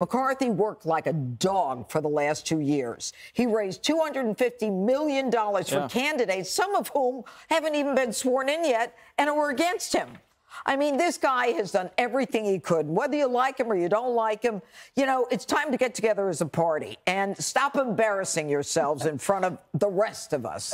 McCarthy worked like a dog for the last two years. He raised $250 million for Yeah. candidates, some of whom haven't even been sworn in yet and were against him. I mean, this guy has done everything he could. Whether you like him or you don't like him, you know, it's time to get together as a party and stop embarrassing yourselves in front of the rest of us.